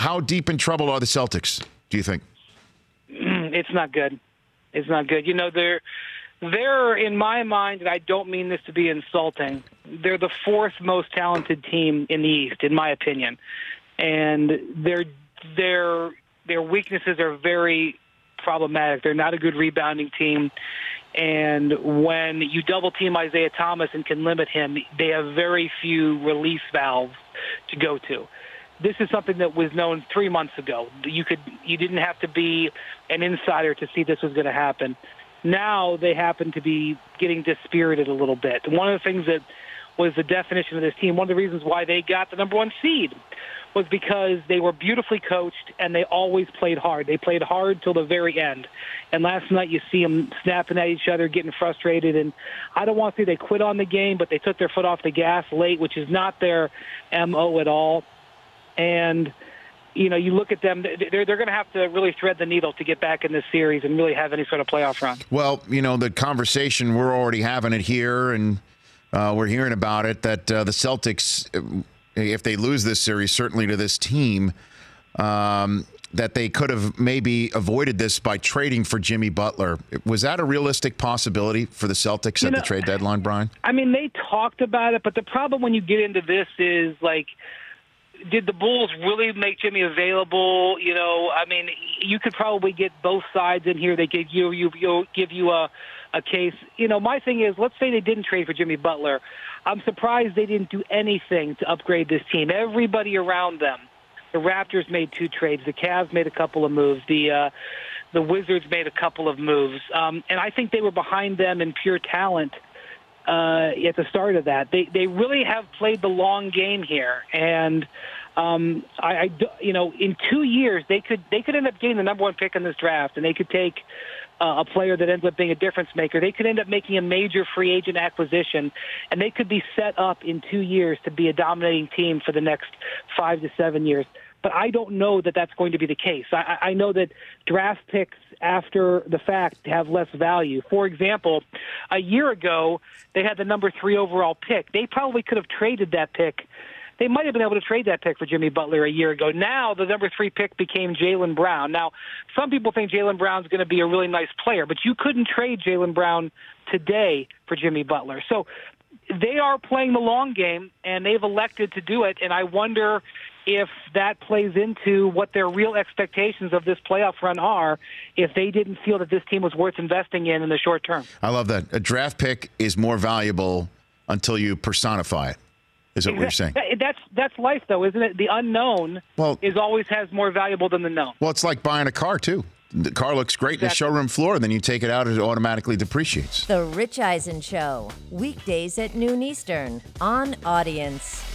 how deep in trouble are the Celtics? Do you think? Mm, it's not good. It's not good. You know, they're they're in my mind, and I don't mean this to be insulting. They're the fourth most talented team in the East, in my opinion, and their their their weaknesses are very problematic. They're not a good rebounding team. And when you double team Isaiah Thomas and can limit him, they have very few release valves to go to. This is something that was known three months ago. You could you didn't have to be an insider to see this was going to happen. Now they happen to be getting dispirited a little bit. One of the things that was the definition of this team, one of the reasons why they got the number one seed was because they were beautifully coached and they always played hard. They played hard till the very end. And last night you see them snapping at each other, getting frustrated. And I don't want to say they quit on the game, but they took their foot off the gas late, which is not their MO at all. And you know, you look at them; they're they're going to have to really thread the needle to get back in this series and really have any sort of playoff run. Well, you know, the conversation we're already having it here, and uh, we're hearing about it that uh, the Celtics if they lose this series, certainly to this team, um, that they could have maybe avoided this by trading for Jimmy Butler. Was that a realistic possibility for the Celtics you at know, the trade deadline, Brian? I mean, they talked about it, but the problem when you get into this is like, did the Bulls really make Jimmy available? You know, I mean, you could probably get both sides in here. They give you, you, you give you a, a case. You know, my thing is, let's say they didn't trade for Jimmy Butler. I'm surprised they didn't do anything to upgrade this team. Everybody around them, the Raptors made two trades, the Cavs made a couple of moves, the uh, the Wizards made a couple of moves, um, and I think they were behind them in pure talent uh, at the start of that. They they really have played the long game here, and um, I, I you know in two years they could they could end up getting the number one pick in this draft, and they could take uh, a player that ends up being a difference maker. They could end up making a major free agent acquisition, and they could be set up in two years to be a dominating team for the next five to seven years. But I don't know that that's going to be the case. I, I know that draft picks after the fact have less value. For example, a year ago, they had the number three overall pick. They probably could have traded that pick they might have been able to trade that pick for Jimmy Butler a year ago. Now the number three pick became Jaylen Brown. Now some people think Jaylen Brown's going to be a really nice player, but you couldn't trade Jaylen Brown today for Jimmy Butler. So they are playing the long game, and they've elected to do it. And I wonder if that plays into what their real expectations of this playoff run are if they didn't feel that this team was worth investing in in the short term. I love that. A draft pick is more valuable until you personify it. Is that what you're saying? That's that's life, though, isn't it? The unknown well, is always has more valuable than the known. Well, it's like buying a car too. The car looks great exactly. in the showroom floor, then you take it out, it automatically depreciates. The Rich Eisen Show, weekdays at noon Eastern on Audience.